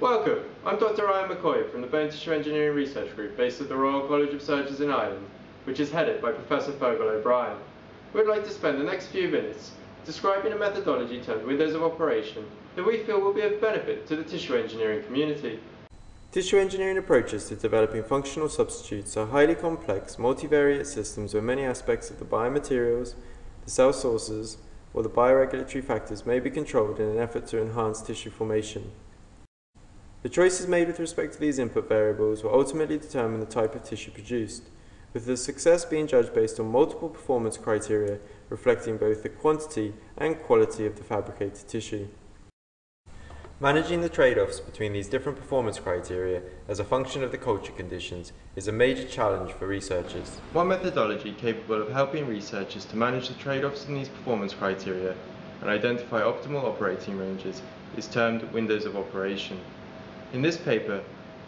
Welcome, I'm Dr Ryan McCoy from the Bone Tissue Engineering Research Group based at the Royal College of Surgeons in Ireland, which is headed by Professor Fergal O'Brien. We'd like to spend the next few minutes describing a methodology termed windows of operation that we feel will be of benefit to the tissue engineering community. Tissue engineering approaches to developing functional substitutes are highly complex, multivariate systems where many aspects of the biomaterials, the cell sources, or the bioregulatory factors may be controlled in an effort to enhance tissue formation. The choices made with respect to these input variables will ultimately determine the type of tissue produced, with the success being judged based on multiple performance criteria reflecting both the quantity and quality of the fabricated tissue. Managing the trade-offs between these different performance criteria as a function of the culture conditions is a major challenge for researchers. One methodology capable of helping researchers to manage the trade-offs in these performance criteria and identify optimal operating ranges is termed windows of operation. In this paper,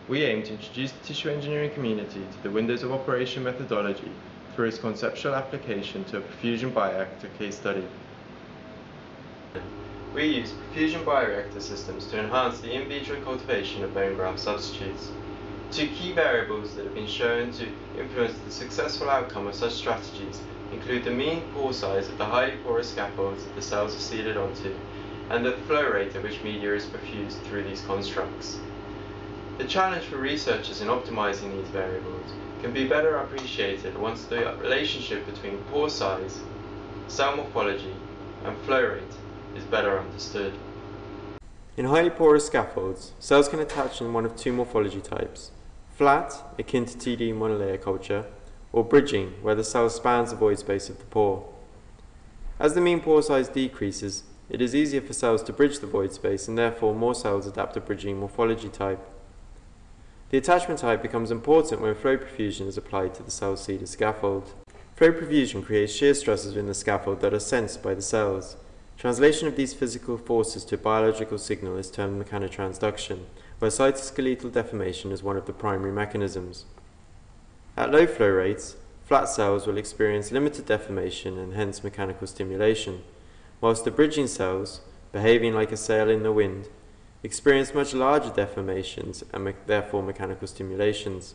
we aim to introduce the tissue engineering community to the windows of operation methodology through its conceptual application to a perfusion bioreactor case study. We use perfusion bioreactor systems to enhance the in vitro cultivation of bone graft substitutes. Two key variables that have been shown to influence the successful outcome of such strategies include the mean pore size of the highly porous scaffolds that the cells are seeded onto, and the flow rate at which media is perfused through these constructs. The challenge for researchers in optimizing these variables can be better appreciated once the relationship between pore size, cell morphology, and flow rate is better understood. In highly porous scaffolds, cells can attach in one of two morphology types. Flat, akin to 2D monolayer culture, or bridging, where the cell spans the void space of the pore. As the mean pore size decreases, it is easier for cells to bridge the void space and therefore more cells adapt a bridging morphology type. The attachment type becomes important when flow perfusion is applied to the cell seeded scaffold. Flow perfusion creates shear stresses in the scaffold that are sensed by the cells. Translation of these physical forces to biological signal is termed mechanotransduction, where cytoskeletal deformation is one of the primary mechanisms. At low flow rates, flat cells will experience limited deformation and hence mechanical stimulation, whilst the bridging cells, behaving like a sail in the wind, experience much larger deformations and me therefore mechanical stimulations.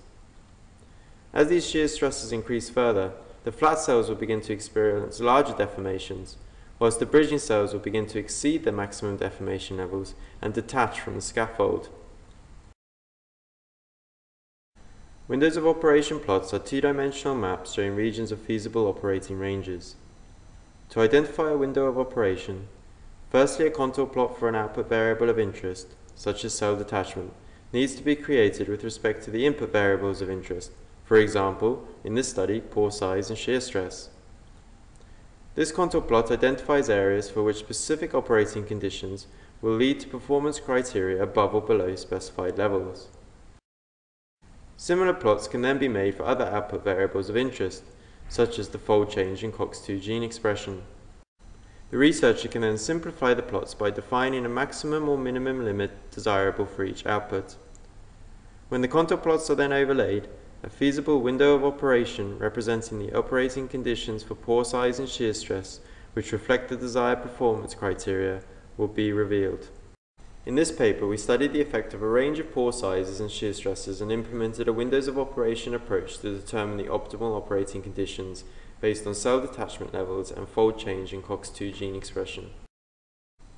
As these shear stresses increase further, the flat cells will begin to experience larger deformations, whilst the bridging cells will begin to exceed their maximum deformation levels and detach from the scaffold. Windows of operation plots are two-dimensional maps showing regions of feasible operating ranges. To identify a window of operation, firstly a contour plot for an output variable of interest, such as cell detachment, needs to be created with respect to the input variables of interest, for example, in this study, pore size and shear stress. This contour plot identifies areas for which specific operating conditions will lead to performance criteria above or below specified levels. Similar plots can then be made for other output variables of interest, such as the fold change in COX2 gene expression. The researcher can then simplify the plots by defining a maximum or minimum limit desirable for each output. When the contour plots are then overlaid, a feasible window of operation representing the operating conditions for pore size and shear stress which reflect the desired performance criteria will be revealed. In this paper, we studied the effect of a range of pore sizes and shear stresses and implemented a windows of operation approach to determine the optimal operating conditions based on cell detachment levels and fold change in COX2 gene expression.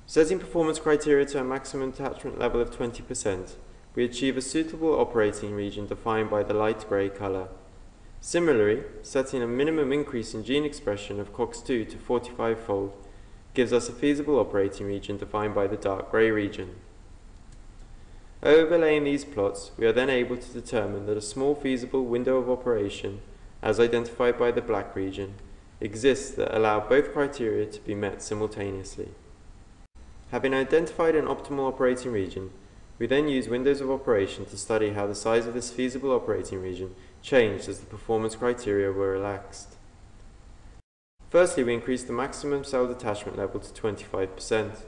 Setting performance criteria to a maximum detachment level of 20%, we achieve a suitable operating region defined by the light grey colour. Similarly, setting a minimum increase in gene expression of COX2 to 45-fold gives us a feasible operating region defined by the dark grey region. Overlaying these plots, we are then able to determine that a small feasible window of operation, as identified by the black region, exists that allow both criteria to be met simultaneously. Having identified an optimal operating region, we then use windows of operation to study how the size of this feasible operating region changed as the performance criteria were relaxed. Firstly, we increased the maximum cell detachment level to 25%.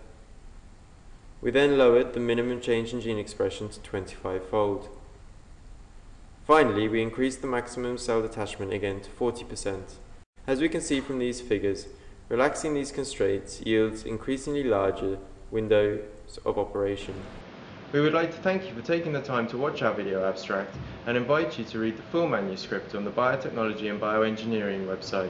We then lowered the minimum change in gene expression to 25-fold. Finally, we increased the maximum cell detachment again to 40%. As we can see from these figures, relaxing these constraints yields increasingly larger windows of operation. We would like to thank you for taking the time to watch our video abstract and invite you to read the full manuscript on the Biotechnology and Bioengineering website.